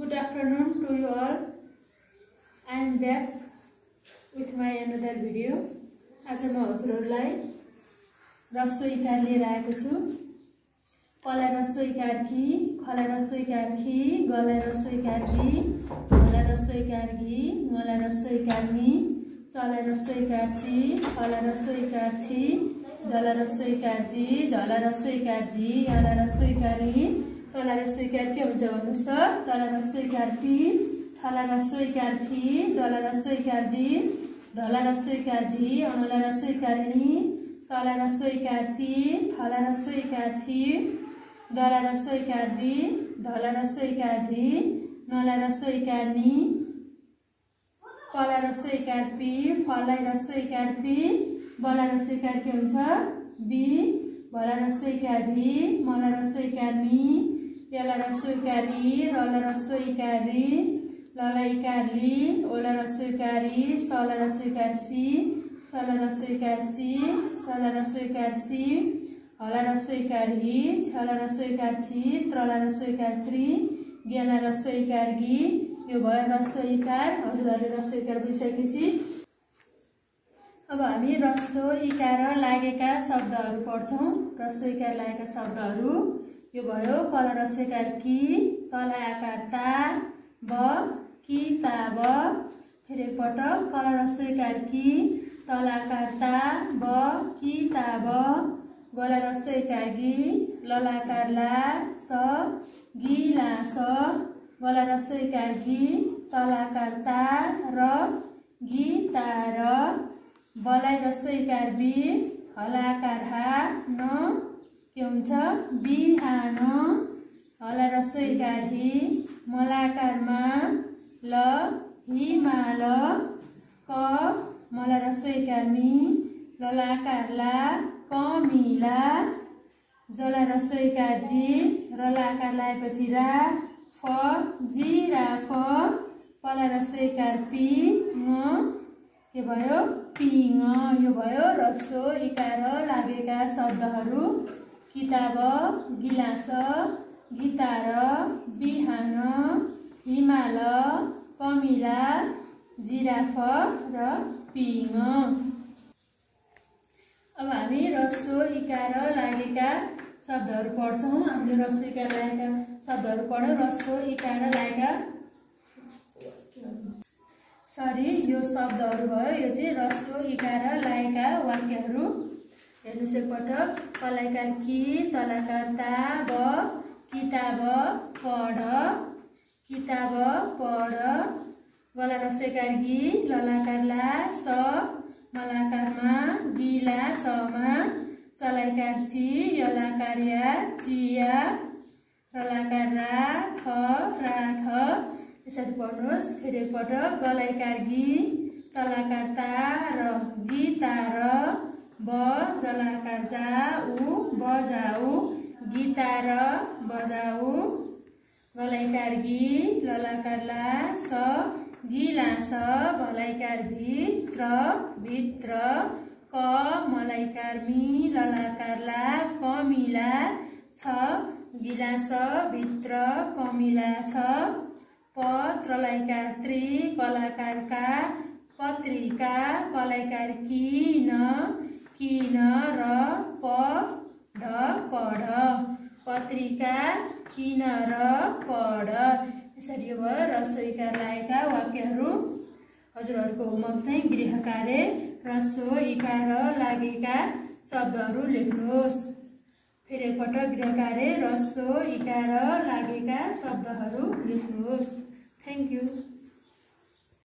Good afternoon to you all. I am back with my. आज म हजुरहरूलाई रसो इकार लिएर आएको छु कलाई रसो इकार कि खलाई रसो इकार खि गलाई रसो इकार कि घलाई रसो इकार घि रसो इकार नि चलाई रसो इकार ची खलाई रसो इकार छि जला रसो इकार जी झला रसो इकार जी यला रसो इकार इ तला रसो इकार के हुन्छ भन्नुहोस् त। तला रसो इकार टी थला रसो इकार फी डला रसो इकार डी ढला रसो इकार झी अनला रसो इकार नि तला रसो इकार थी थला रसो इकार थी दला रसो इकार दी धला रसो इकार धी नला रसो इकार नि कला रसो इकार पी फलाई रसो इकार पी बला रसो इकार के हुन्छ? बी भला रसो इकार धी मला रसो इकार मी यला रसो इकार इ रला रि लला इकार लि ओला रसो इकार इ सला रसो इकार सी सला रसो इकार सी सला रसो इकार सी हला रसो इकार हि छला रसो इकार छि त्रला रसो इकार त्रि गेला रसो इकार गि यो भयो रसो इकार हजुरहरूले रसो इकार बुझिसकेपछि अब हामी रसो इकार लागेका शब्दहरू पढ्छौँ। रसो इकार लागेका शब्दहरू यो भयो कल रसो इकार कि तल आकार ता ब किताब फेरि एकपटक कल रसो इकार कि तल आकार ता ब किताब गला रसो इकार गि ललाकार ला स गिला स। गला रसो इकार गि तलाकार ता र गिता र। बलाई रसो इकार बि हलाकार हा न के हुन्छ? बिहान हला रसो इकार हि मलाकारमा ल। हिमाल क मला रसो इकार मि ललाकार ला कमिला जला रसो इकार जी रलाकार लगाएपछि रा फ जिरा फ। पला रसो इकार पी न के भयो? पिङ यो भयो रसो इकार लागेका शब्दहरू किताब गिलास गिटार बिहान हिमाल कमिला जिराफ र पिङ। अब हामी रसो इकार लागेका शब्दहरू पढ्छौँ। हामीले रसो इकार लागेका शब्दहरू पढ्यौँ। रसो इकार लागेका सरी यो शब्दहरू भयो। यो चाहिँ रसो इकार लागेका वाक्यहरू। हेर्नुहोस् एकपटक। कलाकार कि तलाकार ता ब किताब पढ किताब पढ। गला रसेकार गि ललाकार ला स मलाकारमा गिला समा चलाइकार चि यलाकार या चिया रलाकार रा ख राख। यसरी पढ्नुहोस् फेरि एकपटक गलाइकार गि तलाकार ता र गीता र ब जलाकार जा उ बजाऊ गीता र बजाऊ गलाइकार गि ललाकार ला स गिलास भलाइकार भित्र भित्र क मलाइकार मि ललाकार ला कमिला छ गिलास भित्र कमिला छ। पत्रलाइकार त्रि कलाकारका पत्रिका कलाइकार किन किन र प ढ पढ पत्रिका किन र पढ यसरी यो भयो रसो इकार लागेका वाक्यहरू हजुरहरूको होमवर्क चाहिँ गृह कार्य इकार लागेका शब्दहरू लेख्नुहोस्। फेरि एकपटक गृह कार्य रसो इकार लागेका शब्दहरू लेख्नुहोस्। Thank you